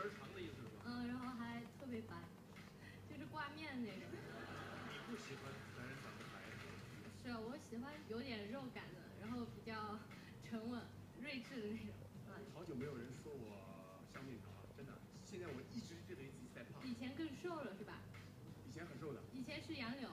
而长的意思是吧？嗯，然后还特别白，就是挂面那种。你不喜欢男人长得白？是啊，我喜欢有点肉感的，然后比较沉稳、睿智的那种。啊，好久没有人说我像面条了，真的。现在我一直觉得自己在胖，以前更瘦了是吧？以前很瘦的。以前是杨柳，